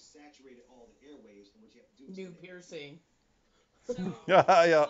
saturated all the airwaves, and what you have to do is New piercing. So, Yeah, yeah. um,